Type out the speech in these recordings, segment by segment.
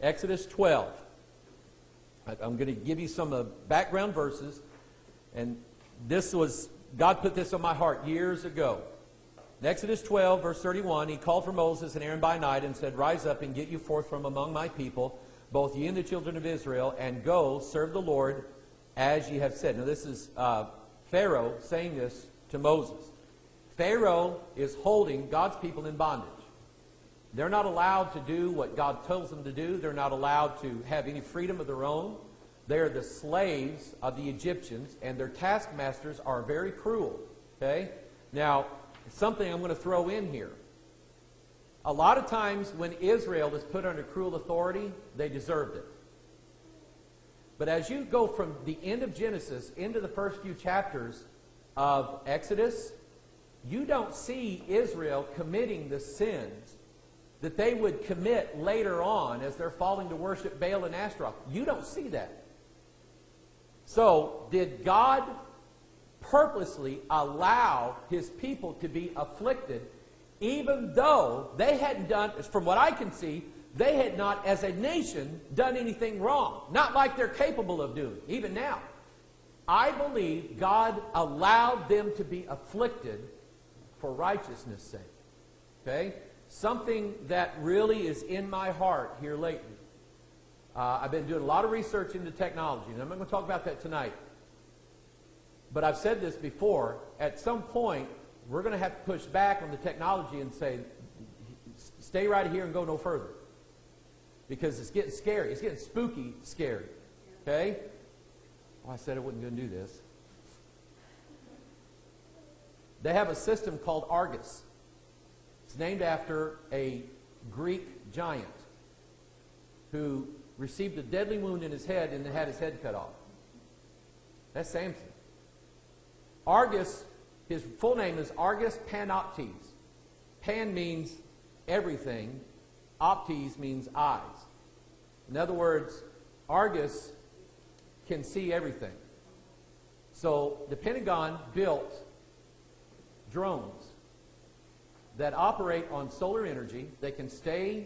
Exodus 12. I- I'm going to give you some uh, background verses. And this was, God put this on my heart years ago. In Exodus 12, verse 31, he called for Moses and Aaron by night and said, Rise up and get you forth from among my people, both ye and the children of Israel, and go serve the Lord as ye have said. Now, this is uh, Pharaoh saying this to Moses. Pharaoh is holding God's people in bondage. They're not allowed to do what God tells them to do. They're not allowed to have any freedom of their own. They are the slaves of the Egyptians, and their taskmasters are very cruel. Okay? Now, something I'm going to throw in here. A lot of times when Israel is put under cruel authority, they deserved it. But as you go from the end of Genesis into the first few chapters of Exodus, you don't see Israel committing the sins that they would commit later on as they're falling to worship Baal and Ashtaroth. You don't see that. So, did God purposely allow his people to be afflicted, even though they hadn't done, from what I can see, they had not, as a nation, done anything wrong. Not like they're capable of doing, even now. I believe God allowed them to be afflicted for righteousness' sake. Okay? Something that really is in my heart here lately. Uh, I've been doing a lot of research into technology, and I'm not going to talk about that tonight. But I've said this before. At some point, we're going to have to push back on the technology and say, stay right here and go no further. Because it's getting scary. It's getting spooky scary. Okay? Oh, I said I wasn't going to do this. They have a system called Argus. It's named after a Greek giant who received a deadly wound in his head and had his head cut off. That's Samson. Argus, his full name is Argus Panoptes. Pan means everything, optes means eyes. In other words, Argus can see everything. So the Pentagon built drones that operate on solar energy. They can stay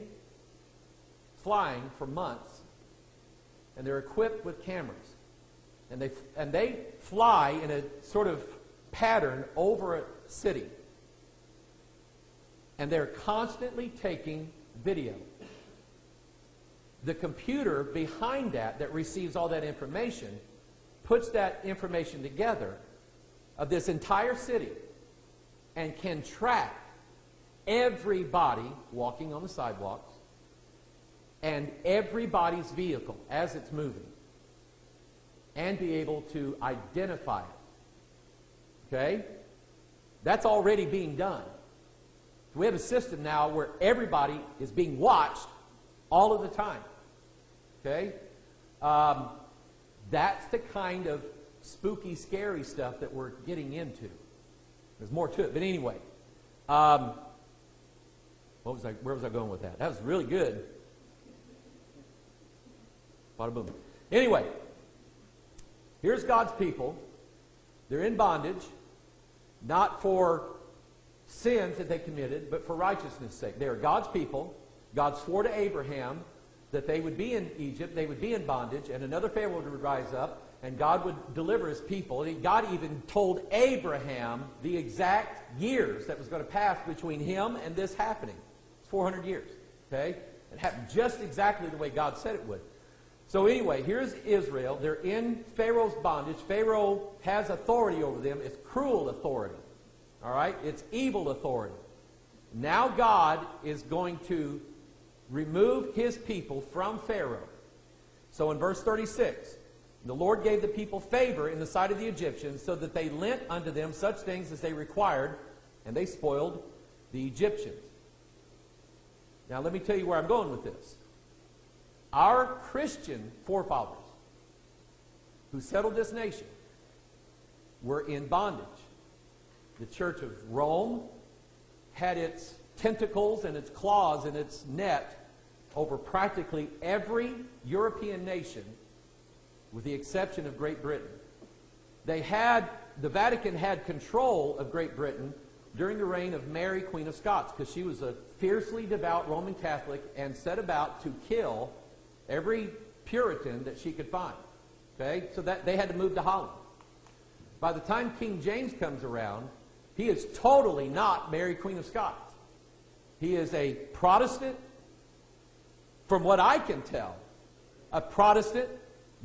flying for months, and they're equipped with cameras. And they, and they fly in a sort of pattern over a city. And they're constantly taking video. The computer behind that, that receives all that information, puts that information together of this entire city and can track everybody walking on the sidewalks and everybody's vehicle as it's moving and be able to identify it. Okay? That's already being done. We have a system now where everybody is being watched all of the time. Okay? Um, that's the kind of spooky, scary stuff that we're getting into. There's more to it. But anyway, um, what was I, where was I going with that? That was really good. Bada boom. Anyway, here's God's people. They're in bondage, not for sins that they committed, but for righteousness' sake. They are God's people. God swore to Abraham that they would be in Egypt, they would be in bondage, and another Pharaoh would rise up, and God would deliver his people. God even told Abraham the exact years that was going to pass between him and this happening. It's 400 years. Okay? It happened just exactly the way God said it would. So anyway, here's Israel. They're in Pharaoh's bondage. Pharaoh has authority over them. It's cruel authority. All right? It's evil authority. Now God is going to remove his people from Pharaoh. So in verse 36, the Lord gave the people favor in the sight of the Egyptians, so that they lent unto them such things as they required, and they spoiled the Egyptians. Now, let me tell you where I'm going with this. Our Christian forefathers who settled this nation were in bondage. The Church of Rome had its tentacles and its claws and its net over practically every European nation with the exception of Great Britain. They had, the Vatican had control of Great Britain during the reign of Mary, Queen of Scots, because she was a fiercely devout Roman Catholic and set about to kill every Puritan that she could find. Okay? So that they had to move to Holland. By the time King James comes around, he is totally not Mary Queen of Scots. He is a Protestant, from what I can tell, a Protestant,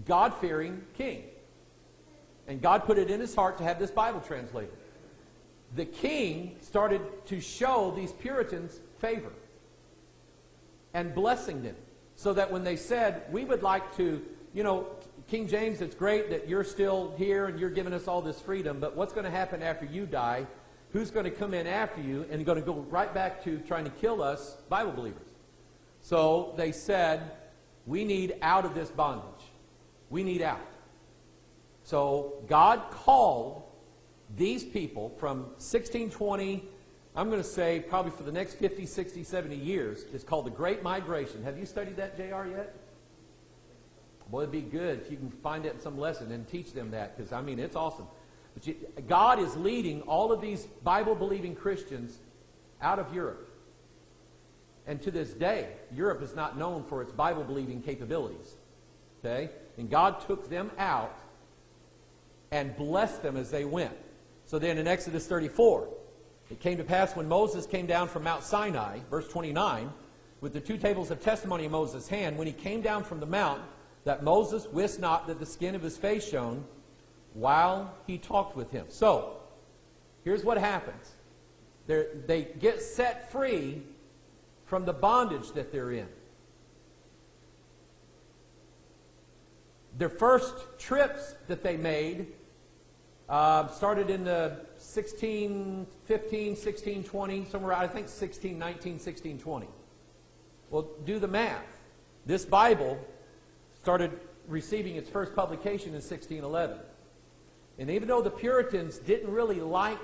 God fearing king. And God put it in his heart to have this Bible translated. The king started to show these Puritans favor and blessing them. So that when they said, We would like to, you know, King James, it's great that you're still here and you're giving us all this freedom, but what's going to happen after you die? Who's going to come in after you and going to go right back to trying to kill us, Bible believers? So they said, We need out of this bondage. We need out. So God called these people from 1620, I'm going to say probably for the next 50, 60, 70 years, it's called the Great Migration. Have you studied that, JR, yet? Boy, it'd be good if you can find it in some lesson and teach them that, because, I mean, it's awesome. But you, God is leading all of these Bible believing Christians out of Europe. And to this day, Europe is not known for its Bible believing capabilities. Okay? And God took them out and blessed them as they went. So then in Exodus 34, it came to pass when Moses came down from Mount Sinai, verse 29, with the two tables of testimony in Moses' hand, when he came down from the mount, that Moses wist not that the skin of his face shone while he talked with him. So, here's what happens They're, they get set free from the bondage that they're in. Their first trips that they made uh, started in the 16, 15, 16, 20, somewhere, I think 16, 19, 16, 20. Well, do the math. This Bible started receiving its first publication in 1611. And even though the Puritans didn't really like,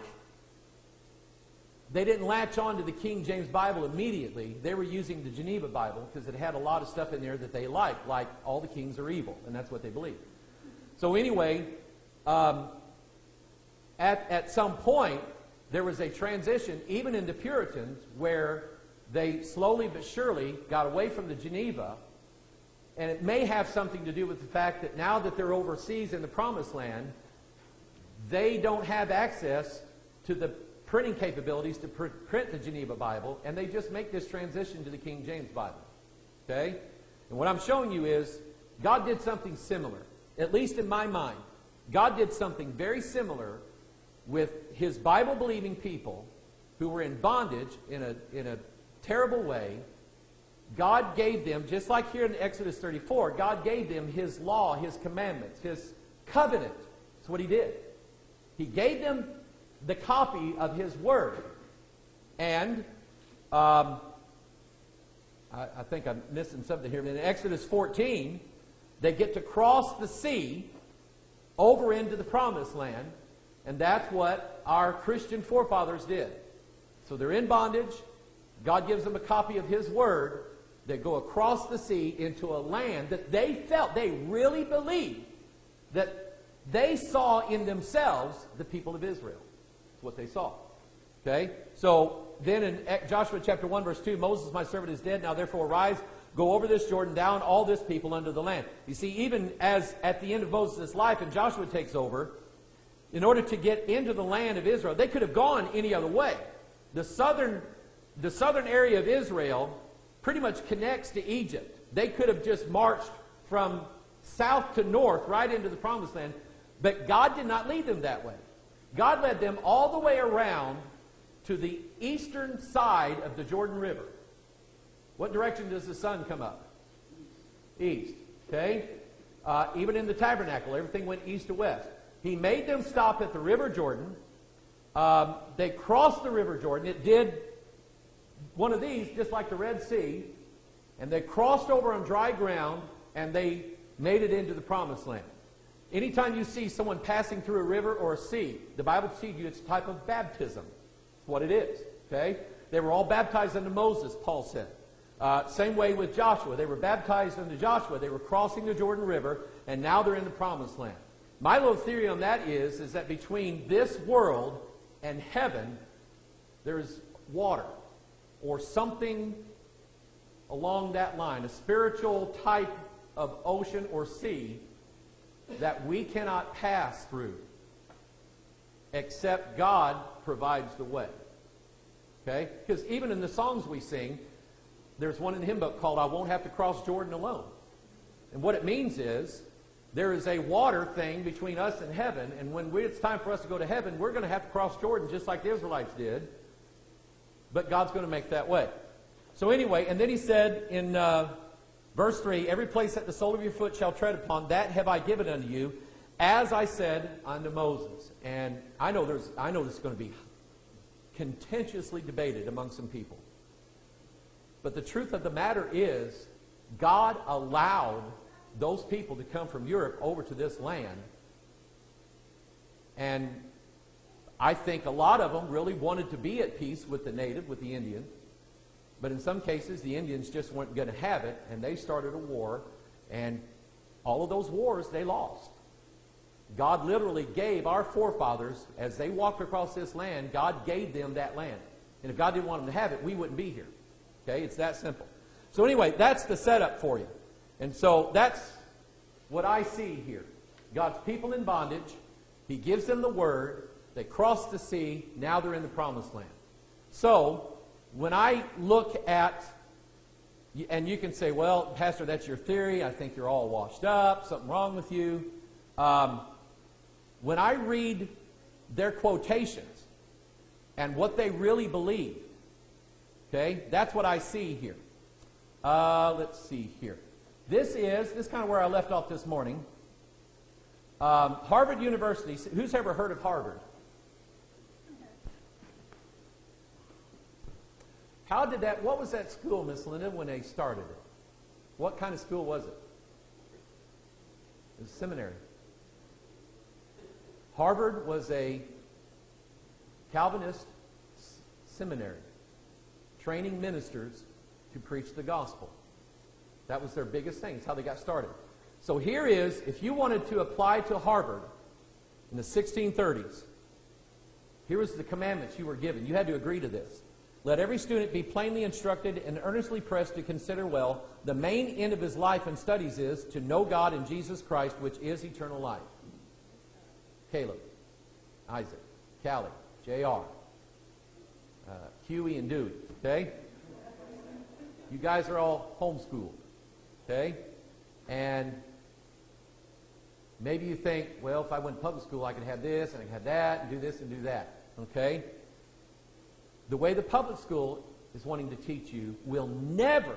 they didn't latch on to the King James Bible immediately, they were using the Geneva Bible because it had a lot of stuff in there that they liked, like all the kings are evil, and that's what they believed. So, anyway, um, at, at some point, there was a transition, even in the Puritans, where they slowly but surely got away from the Geneva. And it may have something to do with the fact that now that they're overseas in the Promised Land, they don't have access to the printing capabilities to pr- print the Geneva Bible, and they just make this transition to the King James Bible. Okay? And what I'm showing you is God did something similar, at least in my mind. God did something very similar with his Bible believing people who were in bondage in a, in a terrible way. God gave them, just like here in Exodus 34, God gave them his law, his commandments, his covenant. That's what he did. He gave them the copy of his word. And um, I, I think I'm missing something here. In Exodus 14, they get to cross the sea over into the promised land and that's what our Christian forefathers did. So they're in bondage. God gives them a copy of His Word. They go across the sea into a land that they felt, they really believed that they saw in themselves the people of Israel. That's what they saw. Okay? So then in Joshua chapter 1, verse 2, Moses, my servant, is dead. Now therefore arise, go over this Jordan, down all this people under the land. You see, even as at the end of Moses' life and Joshua takes over, in order to get into the land of Israel. They could have gone any other way. The southern, the southern area of Israel pretty much connects to Egypt. They could have just marched from south to north right into the promised land, but God did not lead them that way. God led them all the way around to the eastern side of the Jordan River. What direction does the sun come up? East. Okay? Uh, even in the tabernacle, everything went east to west. He made them stop at the River Jordan. Um, they crossed the River Jordan. It did one of these, just like the Red Sea, and they crossed over on dry ground and they made it into the promised land. Anytime you see someone passing through a river or a sea, the Bible teaches you it's a type of baptism. It's what it is. Okay? They were all baptized under Moses, Paul said. Uh, same way with Joshua. They were baptized under Joshua. They were crossing the Jordan River, and now they're in the promised land. My little theory on that is, is that between this world and heaven, there's water or something along that line, a spiritual type of ocean or sea that we cannot pass through except God provides the way. Okay? Because even in the songs we sing, there's one in the hymn book called I Won't Have to Cross Jordan Alone. And what it means is there is a water thing between us and heaven, and when we, it's time for us to go to heaven, we're going to have to cross Jordan just like the Israelites did. But God's going to make that way. So, anyway, and then he said in uh, verse 3 Every place that the sole of your foot shall tread upon, that have I given unto you, as I said unto Moses. And I know, there's, I know this is going to be contentiously debated among some people. But the truth of the matter is, God allowed those people to come from Europe over to this land. And I think a lot of them really wanted to be at peace with the native, with the Indian. But in some cases, the Indians just weren't going to have it, and they started a war. And all of those wars, they lost. God literally gave our forefathers, as they walked across this land, God gave them that land. And if God didn't want them to have it, we wouldn't be here. Okay? It's that simple. So, anyway, that's the setup for you. And so that's what I see here. God's people in bondage. He gives them the word. They cross the sea. Now they're in the promised land. So, when I look at, and you can say, well, Pastor, that's your theory. I think you're all washed up. Something wrong with you. Um, when I read their quotations and what they really believe, okay, that's what I see here. Uh, let's see here. This is, this is kind of where I left off this morning. Um, Harvard University, who's ever heard of Harvard? How did that, what was that school, Miss Linda, when they started it? What kind of school was it? It was a seminary. Harvard was a Calvinist seminary, training ministers to preach the gospel. That was their biggest thing. It's how they got started. So here is, if you wanted to apply to Harvard in the 1630s, here was the commandments you were given. You had to agree to this. Let every student be plainly instructed and earnestly pressed to consider well the main end of his life and studies is to know God in Jesus Christ, which is eternal life. Caleb, Isaac, Callie, J.R., uh, Huey, and Dewey. Okay? You guys are all homeschooled. Okay? And maybe you think, well, if I went to public school, I could have this and I could have that and do this and do that. Okay? The way the public school is wanting to teach you will never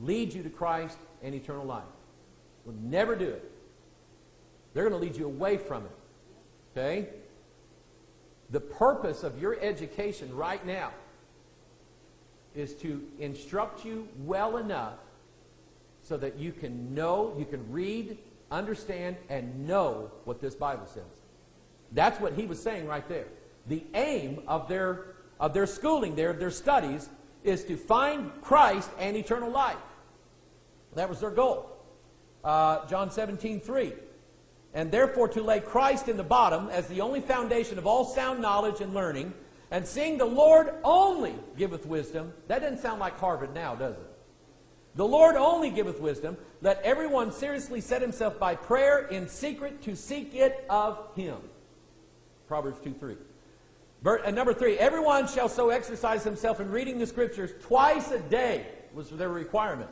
lead you to Christ and eternal life. Will never do it. They're going to lead you away from it. Okay? The purpose of your education right now is to instruct you well enough so that you can know, you can read, understand, and know what this Bible says. That's what he was saying right there. The aim of their, of their schooling there, of their studies, is to find Christ and eternal life. That was their goal. Uh, John 17, 3 and therefore to lay Christ in the bottom as the only foundation of all sound knowledge and learning, and seeing the Lord only giveth wisdom. That doesn't sound like Harvard now, does it? The Lord only giveth wisdom. Let everyone seriously set himself by prayer in secret to seek it of him. Proverbs 2 3. And uh, number three, everyone shall so exercise himself in reading the scriptures twice a day, was their requirement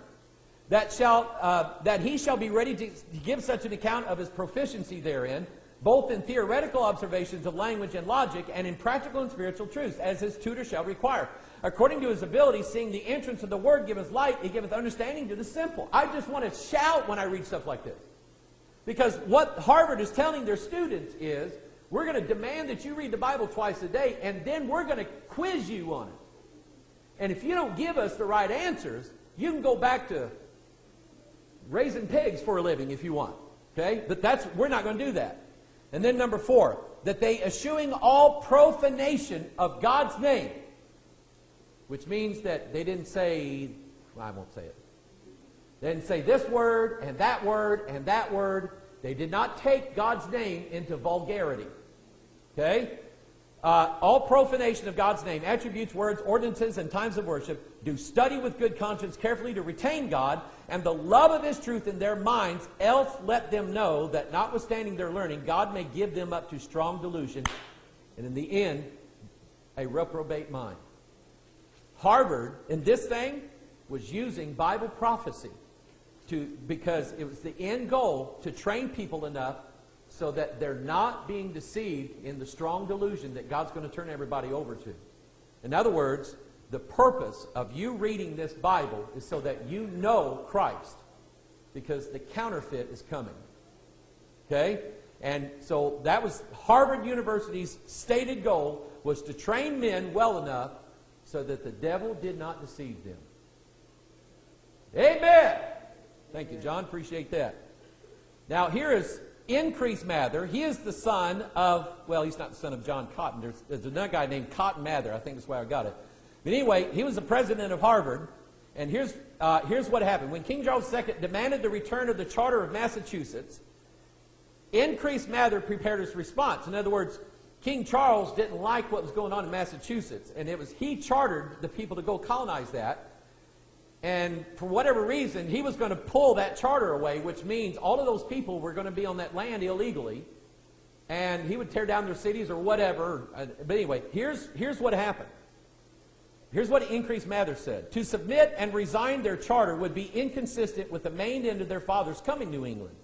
that, shall, uh, that he shall be ready to, to give such an account of his proficiency therein, both in theoretical observations of language and logic, and in practical and spiritual truths, as his tutor shall require. According to his ability, seeing the entrance of the word giveth light, it giveth understanding to the simple. I just want to shout when I read stuff like this. Because what Harvard is telling their students is, we're going to demand that you read the Bible twice a day, and then we're going to quiz you on it. And if you don't give us the right answers, you can go back to raising pigs for a living if you want. Okay? But that's we're not going to do that. And then number four, that they eschewing all profanation of God's name. Which means that they didn't say, well, I won't say it. They didn't say this word and that word and that word. They did not take God's name into vulgarity. Okay? uh, all profanation of God's name, attributes, words, ordinances, and times of worship, do study with good conscience carefully to retain God and the love of His truth in their minds, else let them know that notwithstanding their learning, God may give them up to strong delusion, and in the end, a reprobate mind. Harvard, in this thing, was using Bible prophecy to, because it was the end goal to train people enough so that they're not being deceived in the strong delusion that God's going to turn everybody over to. In other words, the purpose of you reading this Bible is so that you know Christ because the counterfeit is coming. Okay? And so that was Harvard University's stated goal was to train men well enough so that the devil did not deceive them. Amen. Thank you, John. Appreciate that. Now, here is Increase Mather. He is the son of, well, he's not the son of John Cotton. There's, there's another guy named Cotton Mather. I think that's why I got it. But anyway, he was the president of Harvard. And here's, uh, here's what happened. When King Charles II demanded the return of the Charter of Massachusetts, Increase Mather prepared his response. In other words, King Charles didn't like what was going on in Massachusetts, and it was he chartered the people to go colonize that. And for whatever reason, he was going to pull that charter away, which means all of those people were going to be on that land illegally. And he would tear down their cities or whatever. But anyway, here's, here's what happened. Here's what Increase Mather said. To submit and resign their charter would be inconsistent with the main end of their fathers coming to England.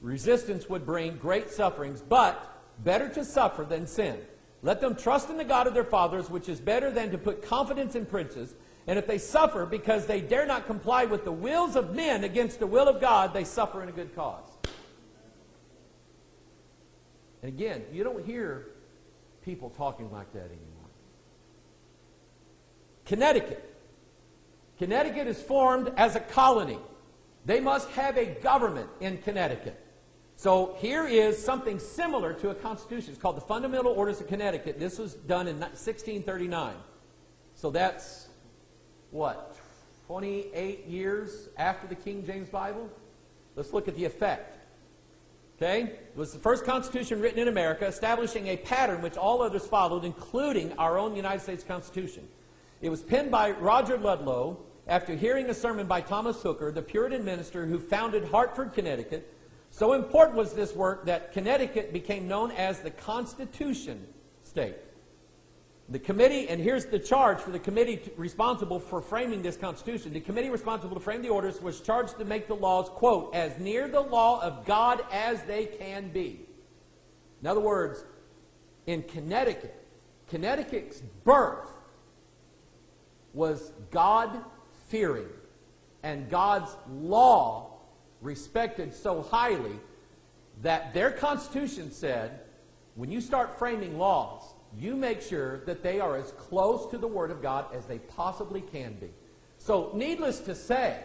Resistance would bring great sufferings, but better to suffer than sin. Let them trust in the God of their fathers, which is better than to put confidence in princes. And if they suffer because they dare not comply with the wills of men against the will of God, they suffer in a good cause. And again, you don't hear people talking like that anymore. Connecticut. Connecticut is formed as a colony. They must have a government in Connecticut. So here is something similar to a constitution. It's called the Fundamental Orders of Connecticut. This was done in 1639. So that's what, 28 years after the King James Bible? Let's look at the effect. Okay? It was the first constitution written in America, establishing a pattern which all others followed, including our own United States Constitution. It was penned by Roger Ludlow after hearing a sermon by Thomas Hooker, the Puritan minister who founded Hartford, Connecticut. So important was this work that Connecticut became known as the Constitution State. The committee, and here's the charge for the committee responsible for framing this Constitution. The committee responsible to frame the orders was charged to make the laws, quote, as near the law of God as they can be. In other words, in Connecticut, Connecticut's birth was God fearing and God's law respected so highly that their Constitution said when you start framing laws, you make sure that they are as close to the Word of God as they possibly can be. So, needless to say,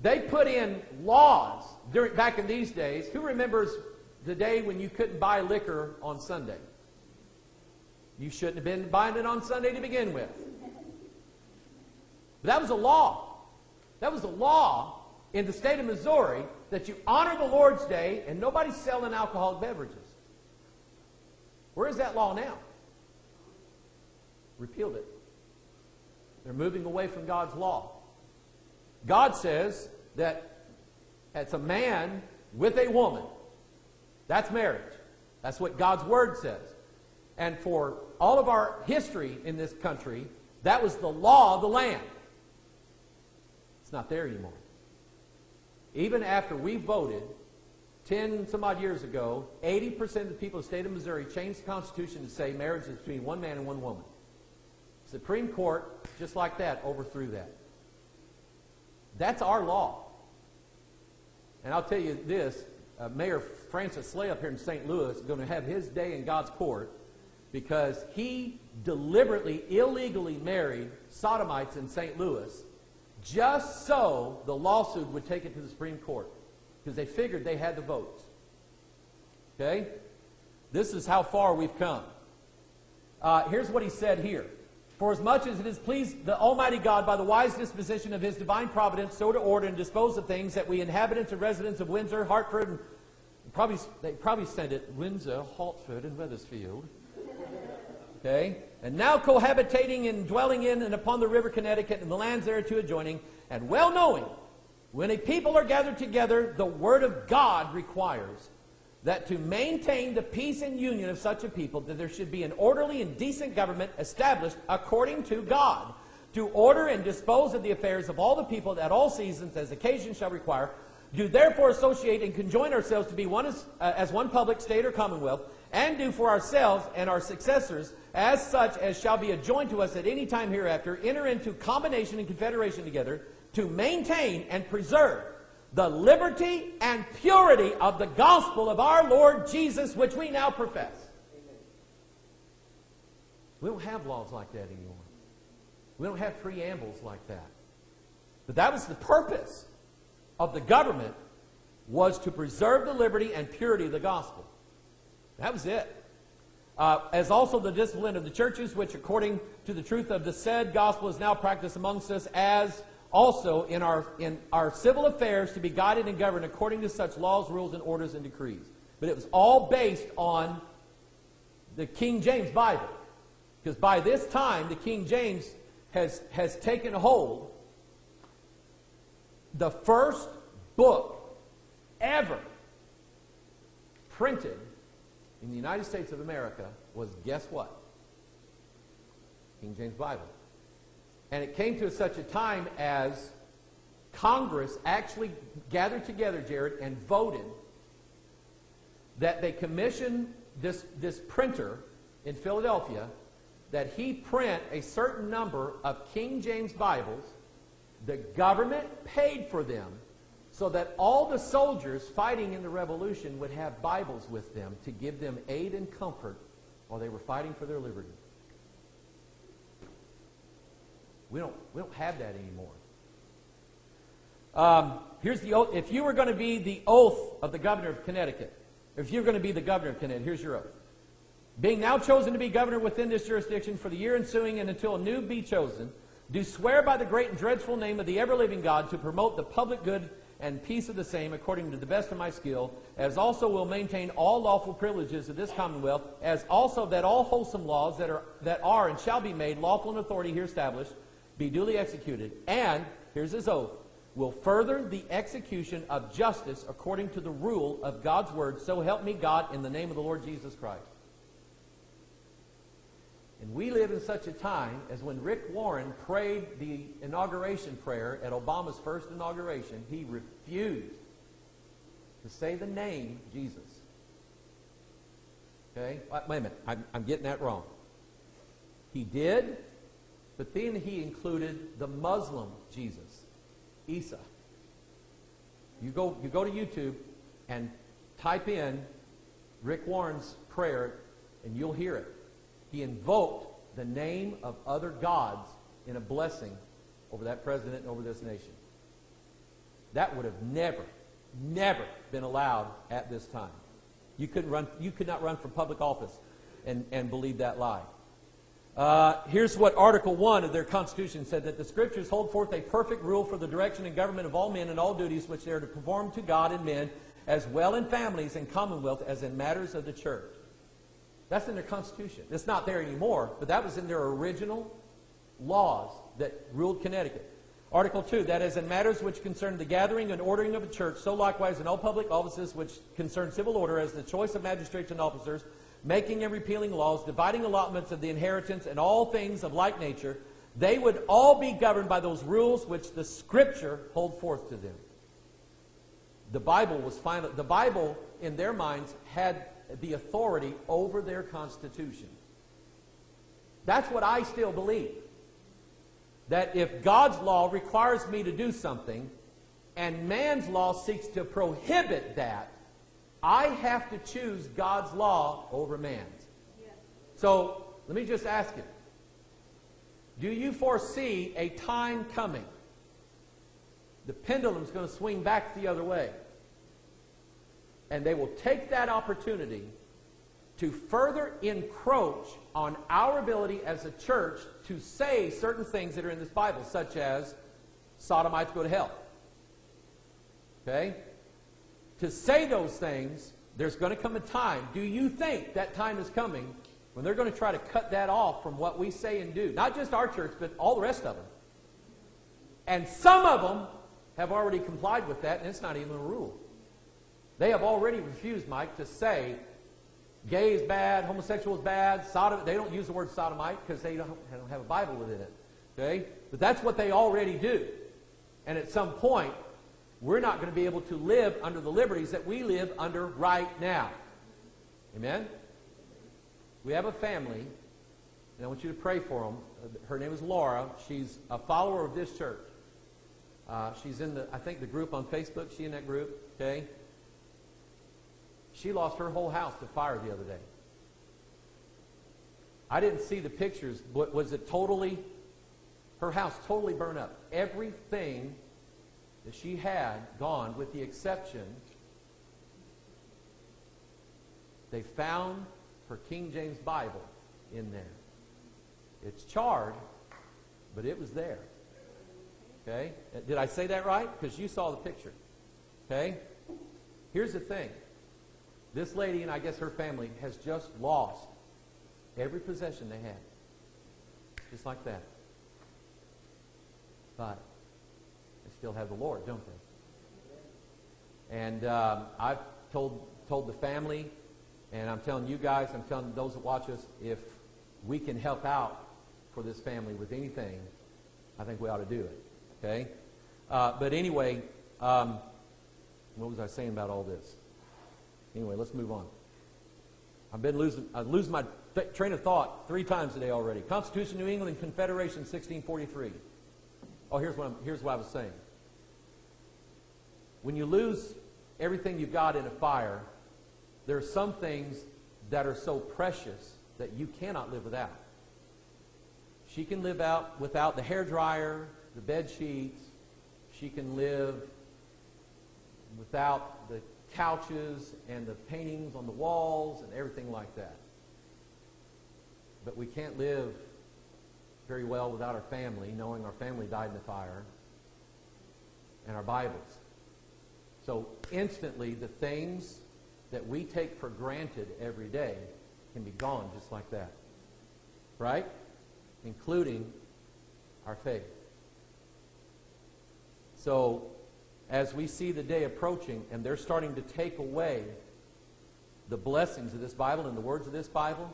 they put in laws during, back in these days. Who remembers the day when you couldn't buy liquor on Sunday? You shouldn't have been buying it on Sunday to begin with. But that was a law. That was a law in the state of Missouri that you honor the Lord's Day and nobody's selling alcoholic beverages. Where is that law now? Repealed it. They're moving away from God's law. God says that it's a man with a woman. That's marriage. That's what God's Word says. And for all of our history in this country, that was the law of the land. It's not there anymore. Even after we voted 10 some odd years ago, 80% of the people of the state of Missouri changed the Constitution to say marriage is between one man and one woman. Supreme Court, just like that, overthrew that. That's our law. And I'll tell you this uh, Mayor Francis Slay up here in St. Louis is going to have his day in God's court because he deliberately, illegally married sodomites in St. Louis just so the lawsuit would take it to the Supreme Court because they figured they had the votes. Okay? This is how far we've come. Uh, here's what he said here. For as much as it has pleased the Almighty God by the wise disposition of his divine providence so to order and dispose of things that we inhabitants and residents of Windsor, Hartford, and Probably, they probably sent it Windsor, Hartford, and Wethersfield. Okay? And now cohabitating and dwelling in and upon the river Connecticut and the lands thereto adjoining, and well knowing when a people are gathered together, the Word of God requires that to maintain the peace and union of such a people, that there should be an orderly and decent government established according to God, to order and dispose of the affairs of all the people at all seasons as occasion shall require, do therefore associate and conjoin ourselves to be one as, uh, as one public state or commonwealth, and do for ourselves and our successors as such as shall be adjoined to us at any time hereafter, enter into combination and confederation together to maintain and preserve the liberty and purity of the gospel of our Lord Jesus, which we now profess. We don't have laws like that anymore. We don't have preambles like that. But that was the purpose of the government was to preserve the liberty and purity of the gospel. That was it. Uh, as also the discipline of the churches, which according to the truth of the said gospel is now practiced amongst us, as also in our, in our civil affairs to be guided and governed according to such laws, rules, and orders and decrees. But it was all based on the King James Bible. Because by this time, the King James has, has taken hold. The first book ever printed in the United States of America was guess what? King James Bible. And it came to such a time as Congress actually gathered together, Jared, and voted that they commissioned this, this printer in Philadelphia that he print a certain number of King James Bibles. The government paid for them so that all the soldiers fighting in the revolution would have Bibles with them to give them aid and comfort while they were fighting for their liberty. We don't, we don't have that anymore. Um, here's the oath. If you were going to be the oath of the governor of Connecticut, if you're going to be the governor of Connecticut, here's your oath. Being now chosen to be governor within this jurisdiction for the year ensuing and until a new be chosen, do swear by the great and dreadful name of the ever living God to promote the public good and peace of the same according to the best of my skill, as also will maintain all lawful privileges of this commonwealth, as also that all wholesome laws that are, that are and shall be made lawful and authority here established be duly executed, and, here's his oath, will further the execution of justice according to the rule of God's word. So help me God in the name of the Lord Jesus Christ. And we live in such a time as when Rick Warren prayed the inauguration prayer at Obama's first inauguration, he refused to say the name Jesus. Okay? Uh, wait a minute. I'm, I'm getting that wrong. He did, but then he included the Muslim Jesus, Isa. You go, you go to YouTube and type in Rick Warren's prayer, and you'll hear it. He invoked the name of other gods in a blessing over that president and over this nation. That would have never, never been allowed at this time. You, couldn't run, you could not run for public office and, and believe that lie. Uh, here's what Article 1 of their Constitution said that the Scriptures hold forth a perfect rule for the direction and government of all men and all duties which they are to perform to God and men, as well in families and commonwealth as in matters of the church. That's in their Constitution. It's not there anymore, but that was in their original laws that ruled Connecticut. Article 2, that is, in matters which concern the gathering and ordering of a church, so likewise in all public offices which concern civil order, as the choice of magistrates and officers, making and repealing laws, dividing allotments of the inheritance, and all things of like nature, they would all be governed by those rules which the Scripture hold forth to them. The Bible was final. The Bible, in their minds, had the authority over their constitution. That's what I still believe. That if God's law requires me to do something, and man's law seeks to prohibit that, I have to choose God's law over man's. So let me just ask you Do you foresee a time coming? The pendulum's going to swing back the other way. And they will take that opportunity to further encroach on our ability as a church to say certain things that are in this Bible, such as Sodomites go to hell. Okay? To say those things there's going to come a time. Do you think that time is coming when they're going to try to cut that off from what we say and do? Not just our church, but all the rest of them. And some of them have already complied with that, and it's not even a rule. They have already refused, Mike, to say gay is bad, homosexual is bad, sodom. They don't use the word sodomite because they don't, they don't have a Bible within it. Okay? But that's what they already do. And at some point, we're not going to be able to live under the liberties that we live under right now. Amen? We have a family, and I want you to pray for them. Her name is Laura. She's a follower of this church. Uh, she's in the, I think, the group on Facebook. She in that group, okay? She lost her whole house to fire the other day. I didn't see the pictures, but was it totally, her house totally burned up. Everything that she had gone, with the exception, they found her King James Bible in there. It's charred, but it was there. Okay? Did I say that right? Because you saw the picture. Okay? Here's the thing. This lady and I guess her family has just lost every possession they had. Just like that. But they still have the Lord, don't they? And um, I've told, told the family, and I'm telling you guys, I'm telling those that watch us, if we can help out for this family with anything, I think we ought to do it. Okay? Uh, but anyway, um, what was I saying about all this? Anyway, let's move on. I've been losing, I lose my th- train of thought three times today already. Constitution, of New England Confederation, 1643. Oh, here's what, I'm, here's what I was saying. When you lose everything you've got in a fire, there are some things that are so precious that you cannot live without. She can live out without the hair dryer, the bed sheets. She can live without the couches and the paintings on the walls and everything like that. But we can't live very well without our family, knowing our family died in the fire, and our Bibles. So instantly, the things that we take for granted every day can be gone just like that. Right? Including our faith. So, as we see the day approaching and they're starting to take away the blessings of this Bible and the words of this Bible,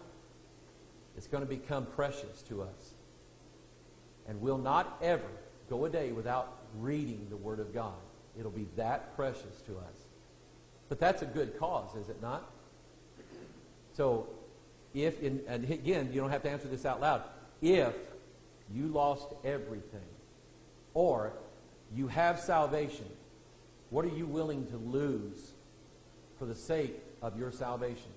it's going to become precious to us. And we'll not ever go a day without reading the Word of God. It'll be that precious to us. But that's a good cause, is it not? So, if, in, and again, you don't have to answer this out loud. If you lost everything, or you have salvation, what are you willing to lose for the sake of your salvation?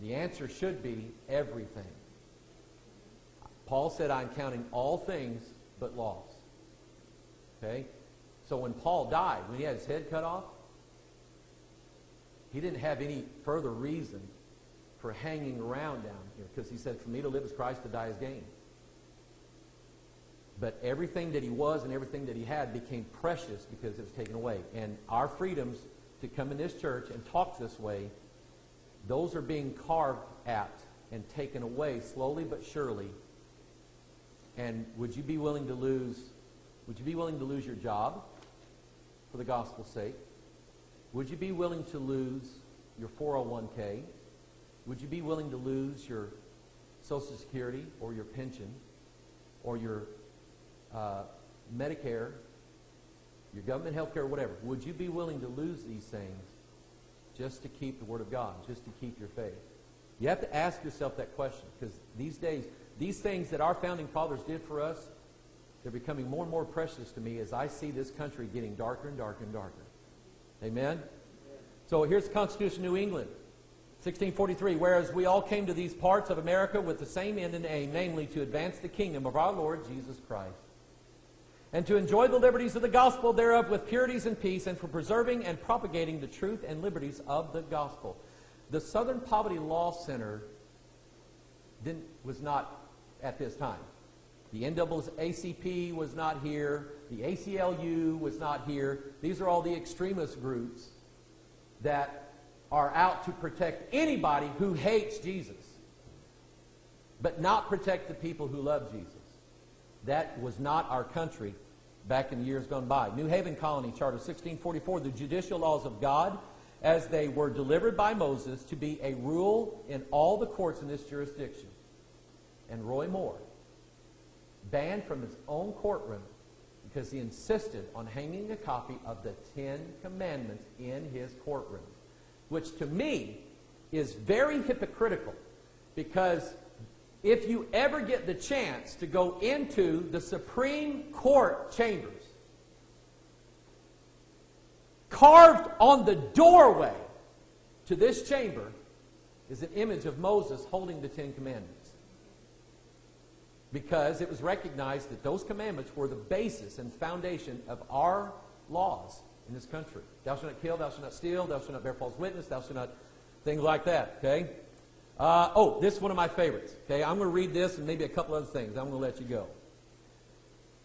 The answer should be everything. Paul said, I'm counting all things but loss. Okay? So when Paul died, when he had his head cut off, he didn't have any further reason for hanging around down here because he said, For me to live is Christ, to die is gain. But everything that he was and everything that he had became precious because it was taken away. And our freedoms to come in this church and talk this way, those are being carved at and taken away slowly but surely. And would you be willing to lose would you be willing to lose your job? for the gospel's sake? Would you be willing to lose your 401k? Would you be willing to lose your Social Security or your pension or your uh, Medicare, your government health care, whatever? Would you be willing to lose these things just to keep the Word of God, just to keep your faith? You have to ask yourself that question because these days, these things that our founding fathers did for us, they're becoming more and more precious to me as I see this country getting darker and darker and darker. Amen? So here's the Constitution of New England. 1643, whereas we all came to these parts of America with the same end and aim, namely to advance the kingdom of our Lord Jesus Christ, and to enjoy the liberties of the gospel thereof with purities and peace, and for preserving and propagating the truth and liberties of the gospel. The Southern Poverty Law Center was not at this time. The NAACP was not here. The ACLU was not here. These are all the extremist groups that are out to protect anybody who hates Jesus, but not protect the people who love Jesus. That was not our country back in the years gone by. New Haven Colony Charter 1644, the judicial laws of God as they were delivered by Moses to be a rule in all the courts in this jurisdiction. And Roy Moore, banned from his own courtroom because he insisted on hanging a copy of the Ten Commandments in his courtroom, which to me is very hypocritical because if you ever get the chance to go into the Supreme Court chambers, carved on the doorway to this chamber is an image of Moses holding the Ten Commandments. Because it was recognized that those commandments were the basis and foundation of our laws in this country. Thou shalt not kill, thou shalt not steal, thou shalt not bear false witness, thou shalt not, things like that, okay? Uh, oh, this is one of my favorites, okay? I'm going to read this and maybe a couple other things. I'm going to let you go.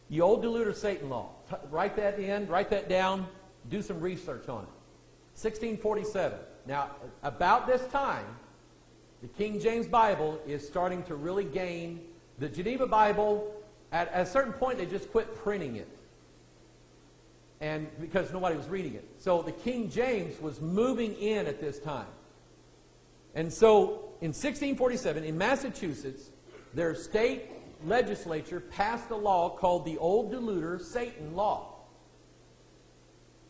The old deluder Satan law. T- write that in, write that down, do some research on it. 1647. Now, about this time, the King James Bible is starting to really gain the Geneva Bible. At, at a certain point, they just quit printing it, and because nobody was reading it. So the King James was moving in at this time, and so in 1647 in Massachusetts, their state legislature passed a law called the Old Deluder Satan Law.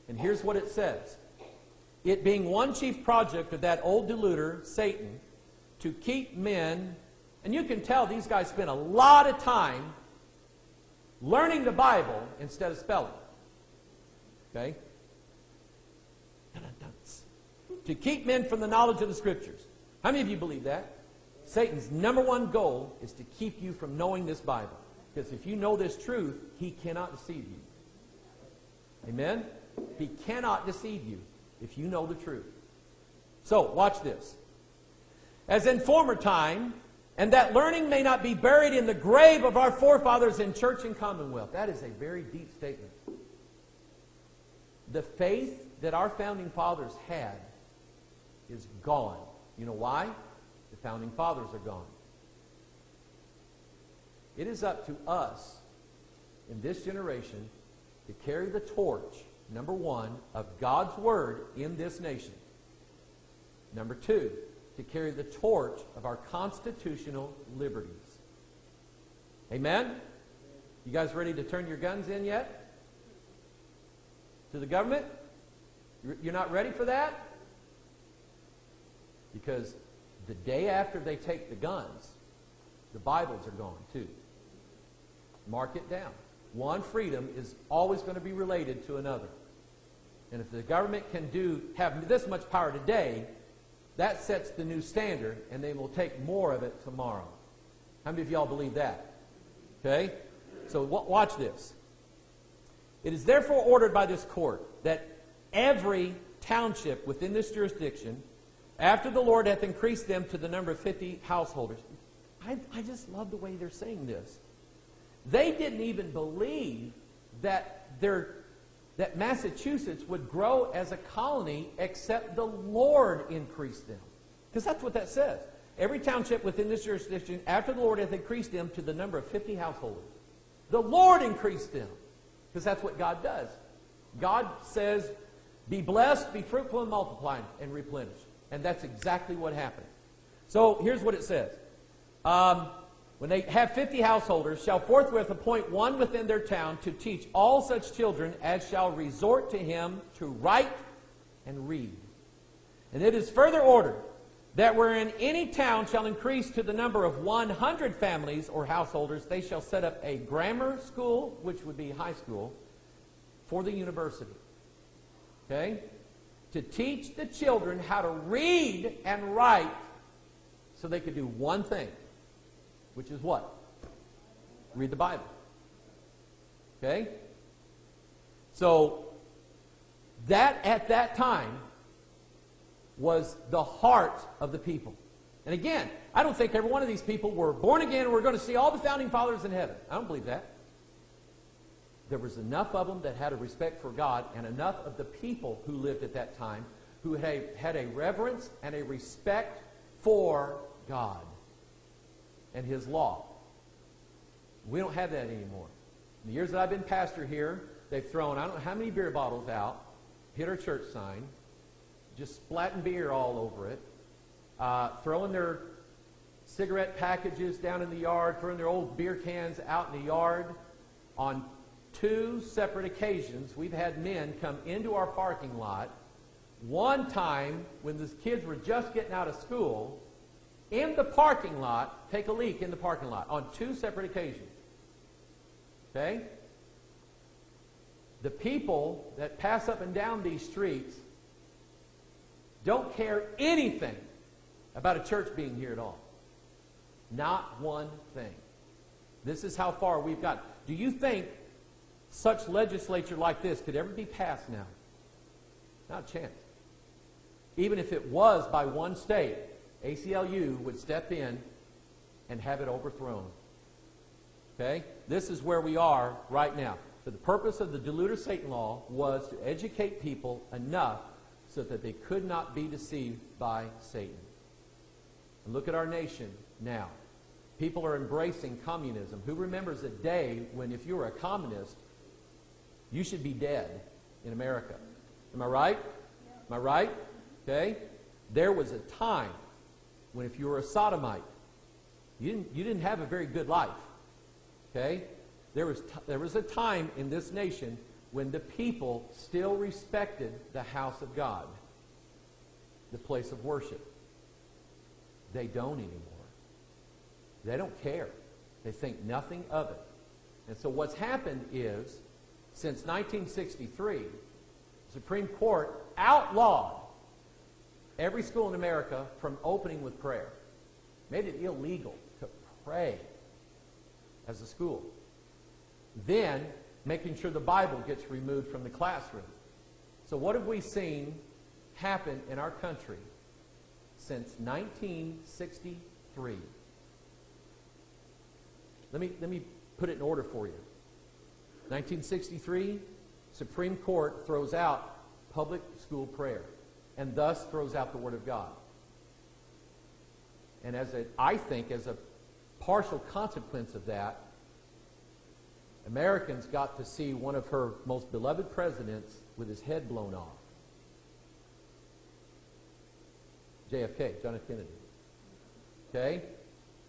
And here's what it says It being one chief project of that old deluder, Satan, to keep men, and you can tell these guys spent a lot of time learning the Bible instead of spelling. Okay? To keep men from the knowledge of the Scriptures. How many of you believe that? Satan's number one goal is to keep you from knowing this Bible. Because if you know this truth, he cannot deceive you. Amen? He cannot deceive you if you know the truth. So, watch this. As in former time, and that learning may not be buried in the grave of our forefathers in church and commonwealth. That is a very deep statement. The faith that our founding fathers had is gone. You know why? The founding fathers are gone. It is up to us in this generation to carry the torch number one, of God's Word in this nation. Number two, to carry the torch of our constitutional liberties. Amen? You guys ready to turn your guns in yet? To the government? You're not ready for that? Because the day after they take the guns, the Bibles are gone too. Mark it down. One freedom is always going to be related to another. And if the government can do have this much power today, that sets the new standard, and they will take more of it tomorrow. How many of y'all believe that? Okay? So watch this. It is therefore ordered by this court that every township within this jurisdiction, after the Lord hath increased them to the number of 50 householders. I, I just love the way they're saying this. They didn't even believe that their that Massachusetts would grow as a colony except the Lord increased them. Because that's what that says. Every township within this jurisdiction, after the Lord hath increased them to the number of 50 householders. The Lord increased them. Because that's what God does. God says, be blessed, be fruitful, and multiply, and replenish. And that's exactly what happened. So here's what it says. Um, when they have fifty householders, shall forthwith appoint one within their town to teach all such children as shall resort to him to write and read. And it is further ordered that wherein any town shall increase to the number of 100 families or householders, they shall set up a grammar school, which would be high school, for the university. Okay? To teach the children how to read and write so they could do one thing which is what? Read the Bible. Okay? So, that at that time was the heart of the people. And again, I don't think every one of these people were born again and we're going to see all the founding fathers in heaven. I don't believe that. There was enough of them that had a respect for God and enough of the people who lived at that time who had a, had a reverence and a respect for God and His law. We don't have that anymore. In the years that I've been pastor here, they've thrown I don't know how many beer bottles out, hit our church sign, just splatting beer all over it, uh, throwing their cigarette packages down in the yard, throwing their old beer cans out in the yard. On two separate occasions, we've had men come into our parking lot. One time, when the kids were just getting out of school, in the parking lot, take a leak in the parking lot on two separate occasions. Okay? The people that pass up and down these streets don't care anything about a church being here at all. Not one thing. This is how far we've got. Do you think such legislature like this could ever be passed now? Not a chance. Even if it was by one state, ACLU would step in and have it overthrown. Okay? This is where we are right now. So the purpose of the Deluder Satan law was to educate people enough so that they could not be deceived by Satan. And look at our nation now. People are embracing communism. Who remembers a day when if you were a communist, you should be dead in America? Am I right? Am I right? Okay? There was a time when if you were a sodomite, you didn't, you didn't have a very good life. Okay? There was, there was a time in this nation when the people still respected the house of God, the place of worship. They don't anymore. They don't care. They think nothing of it. And so what's happened is, since 1963, the Supreme Court outlawed every school in America from opening with prayer. Made it illegal to pray as a school. Then, making sure the Bible gets removed from the classroom. So what have we seen happen in our country since 1963? Let me, let me put it in order for you. 1963, Supreme Court throws out public school prayer and thus throws out the Word of God. And as a, I think, as a partial consequence of that, Americans got to see one of her most beloved presidents with his head blown off. JFK, John F. Kennedy. Okay?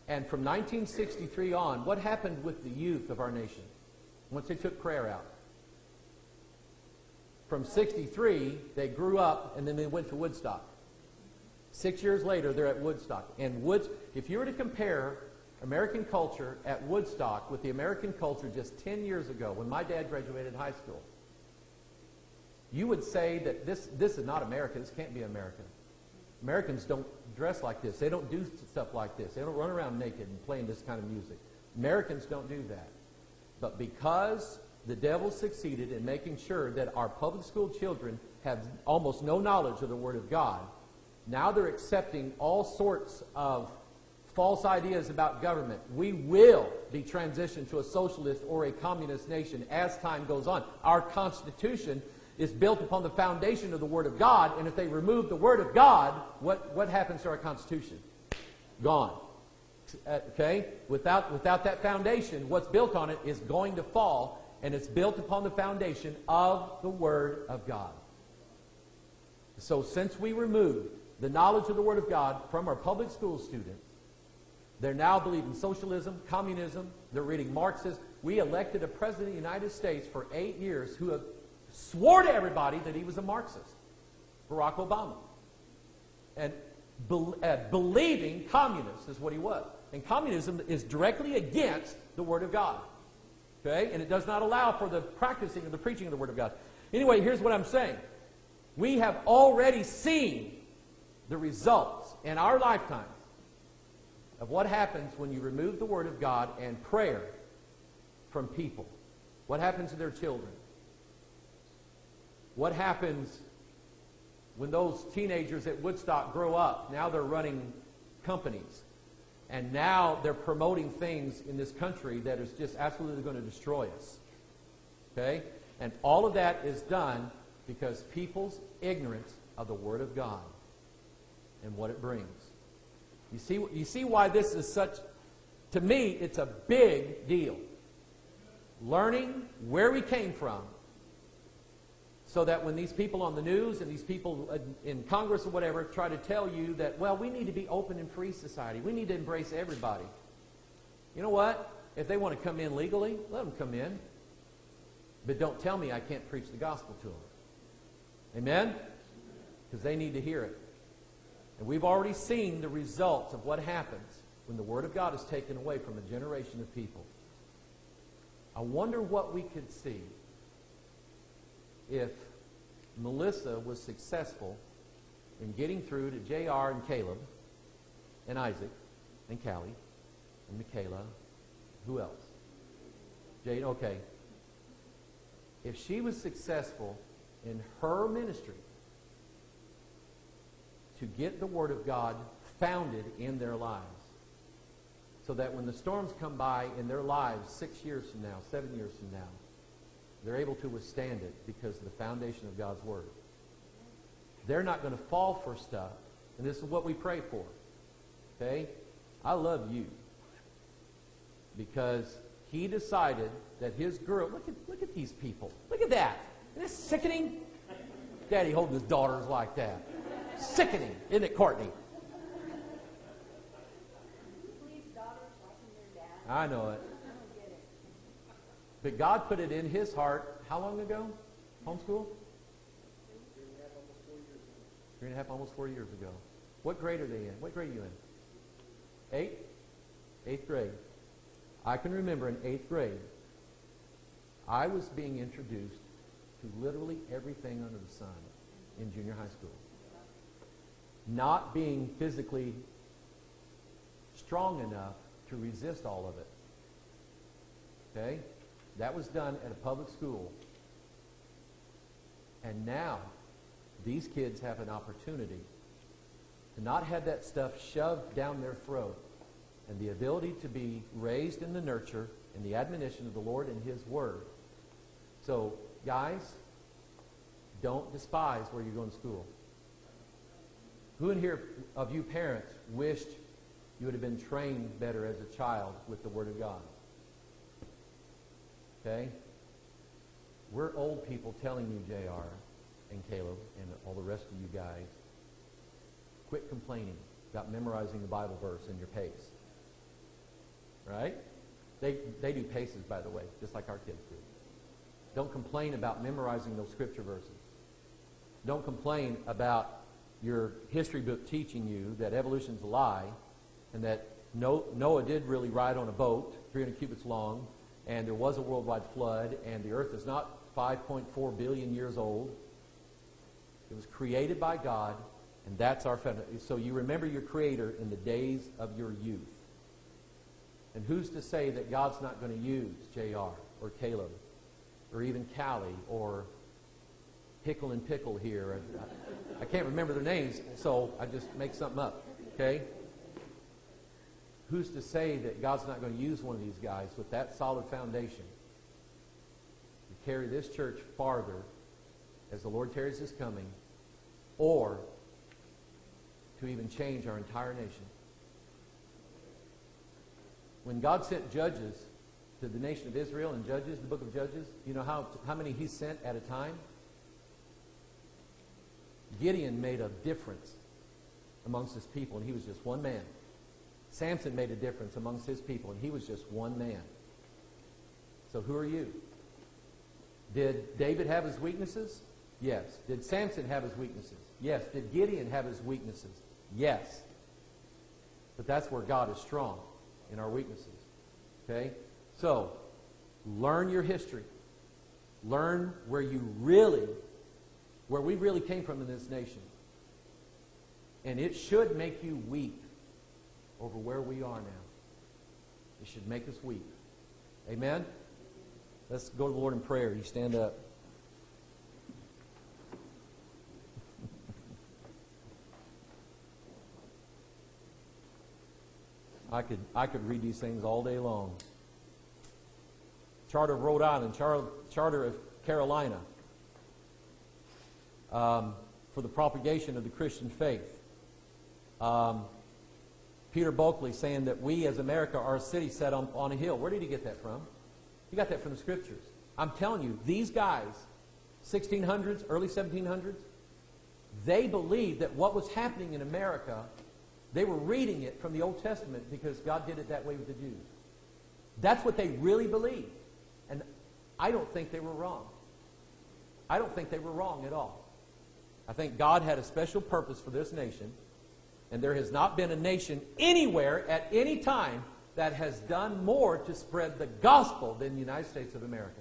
And from 1963 on, what happened with the youth of our nation once they took prayer out? From 63, they grew up and then they went to Woodstock. Six years later, they're at Woodstock. And Woods, if you were to compare American culture at Woodstock with the American culture just 10 years ago when my dad graduated high school, you would say that this, this is not America. This can't be America. Americans don't dress like this. They don't do stuff like this. They don't run around naked and playing this kind of music. Americans don't do that. But because the devil succeeded in making sure that our public school children have almost no knowledge of the Word of God, now they're accepting all sorts of false ideas about government. We will be transitioned to a socialist or a communist nation as time goes on. Our Constitution is built upon the foundation of the Word of God, and if they remove the Word of God, what, what happens to our Constitution? Gone. Uh, okay? Without, without that foundation, what's built on it is going to fall, and it's built upon the foundation of the Word of God. So since we removed the knowledge of the Word of God from our public school students, they're now believing socialism, communism, they're reading Marxism. We elected a president of the United States for eight years who swore to everybody that he was a Marxist, Barack Obama. And be, uh, believing communist is what he was. And communism is directly against the Word of God. Okay? And it does not allow for the practicing of the preaching of the Word of God. Anyway, here's what I'm saying. We have already seen the results in our lifetimes of what happens when you remove the Word of God and prayer from people. What happens to their children? What happens when those teenagers at Woodstock grow up? Now they're running companies. And now they're promoting things in this country that is just absolutely going to destroy us. Okay? And all of that is done because people's ignorance of the Word of God and what it brings. You see, you see why this is such, to me, it's a big deal. Learning where we came from so that when these people on the news and these people in Congress or whatever try to tell you that, well, we need to be open and free society, we need to embrace everybody. You know what? If they want to come in legally, let them come in. But don't tell me I can't preach the gospel to them. Amen? Because they need to hear it. And we've already seen the results of what happens when the Word of God is taken away from a generation of people. I wonder what we could see if Melissa was successful in getting through to JR and Caleb and Isaac and Callie and Michaela. Who else? Jade, okay. If she was successful in her ministry to get the Word of God founded in their lives, so that when the storms come by in their lives six years from now, seven years from now, they're able to withstand it because of the foundation of God's Word. They're not going to fall for stuff, and this is what we pray for. Okay? I love you because he decided that his girl, look at, look at these people. Look at that. Isn't this sickening? Daddy holding his daughters like that. Sickening, isn't it, Courtney? I know it. But God put it in his heart how long ago? Homeschool? Three and a half, almost four years ago. What grade are they in? What grade are you in? Eight? Eighth grade. I can remember in eighth grade, I was being introduced to literally everything under the sun in junior high school. Not being physically strong enough to resist all of it. Okay? That was done at a public school. And now, these kids have an opportunity to not have that stuff shoved down their throat and the ability to be raised in the nurture and the admonition of the Lord and His Word. So, guys, don't despise where you're going to school. Who in here of you parents wished you would have been trained better as a child with the Word of God? Okay? We're old people telling you, JR and Caleb and all the rest of you guys, quit complaining about memorizing the Bible verse in your pace. Right? They, they do paces, by the way, just like our kids do. Don't complain about memorizing those scripture verses. Don't complain about your history book teaching you that evolution's a lie and that Noah did really ride on a boat, 300 cubits long, and there was a worldwide flood, and the earth is not 5.4 billion years old. It was created by God, and that's our foundation. So you remember your Creator in the days of your youth. And who's to say that God's not going to use J.R. or Caleb or even Callie or Pickle and Pickle here? I, I can't remember their names, so I just make something up. Okay? Who's to say that God's not going to use one of these guys with that solid foundation to carry this church farther as the Lord carries his coming or to even change our entire nation? When God sent judges to the nation of Israel and judges, the book of Judges, you know how, how many he sent at a time? Gideon made a difference amongst his people, and he was just one man. Samson made a difference amongst his people, and he was just one man. So who are you? Did David have his weaknesses? Yes. Did Samson have his weaknesses? Yes. Did Gideon have his weaknesses? Yes. But that's where God is strong in our weaknesses. Okay? So, learn your history. Learn where you really, where we really came from in this nation. And it should make you weep over where we are now. It should make us weep. Amen? Let's go to the Lord in prayer. You stand up. I could, I could read these things all day long. Charter of Rhode Island, Char- Charter of Carolina. Um, for the propagation of the Christian faith. Um, Peter Bulkeley saying that we as America are a city set on, on a hill. Where did he get that from? He got that from the scriptures. I'm telling you, these guys, 1600s, early 1700s, they believed that what was happening in America, they were reading it from the Old Testament because God did it that way with the Jews. That's what they really believed. And I don't think they were wrong. I don't think they were wrong at all. I think God had a special purpose for this nation, and there has not been a nation anywhere at any time that has done more to spread the gospel than the United States of America.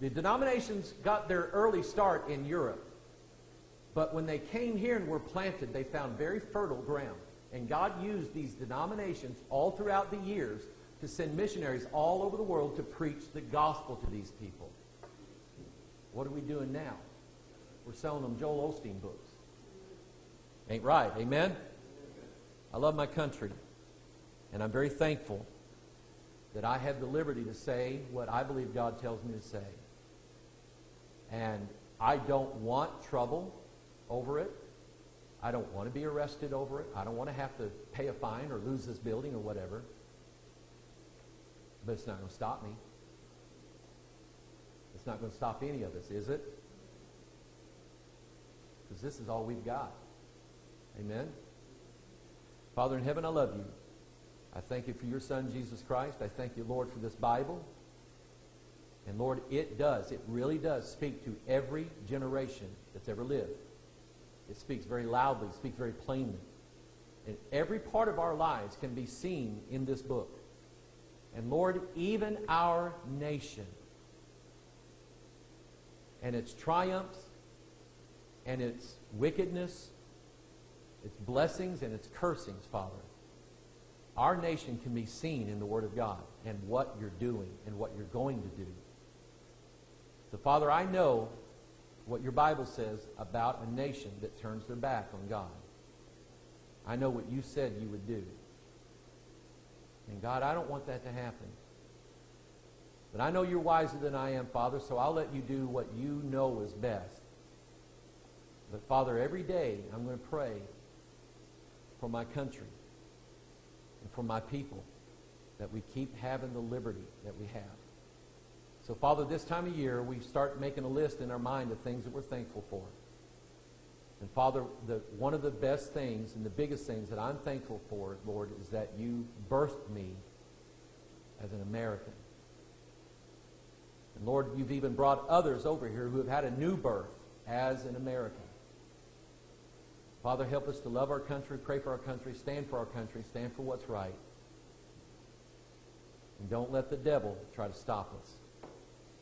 The denominations got their early start in Europe. But when they came here and were planted, they found very fertile ground. And God used these denominations all throughout the years to send missionaries all over the world to preach the gospel to these people. What are we doing now? We're selling them Joel Osteen books. Ain't right. Amen? I love my country. And I'm very thankful that I have the liberty to say what I believe God tells me to say. And I don't want trouble over it. I don't want to be arrested over it. I don't want to have to pay a fine or lose this building or whatever. But it's not going to stop me. It's not going to stop any of us, is it? Because this is all we've got. Amen? Father in heaven, I love you. I thank you for your Son, Jesus Christ. I thank you, Lord, for this Bible. And Lord, it does, it really does speak to every generation that's ever lived. It speaks very loudly, speaks very plainly. And every part of our lives can be seen in this book. And Lord, even our nation and its triumphs and its wickedness, its blessings and its cursings, Father, our nation can be seen in the Word of God and what you're doing and what you're going to do. So, Father, I know what your Bible says about a nation that turns their back on God. I know what you said you would do. And God, I don't want that to happen. But I know you're wiser than I am, Father, so I'll let you do what you know is best. But Father, every day I'm going to pray for my country and for my people that we keep having the liberty that we have. So, Father, this time of year, we start making a list in our mind of things that we're thankful for. And Father, the, one of the best things and the biggest things that I'm thankful for, Lord, is that you birthed me as an American. And Lord, you've even brought others over here who have had a new birth as an American. Father, help us to love our country, pray for our country, stand for our country, stand for what's right. And don't let the devil try to stop us.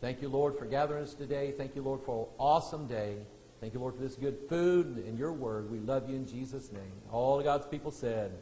Thank you, Lord, for gathering us today. Thank you, Lord, for an awesome day. Thank you, Lord, for this good food and your word. We love you in Jesus' name. All God's people said,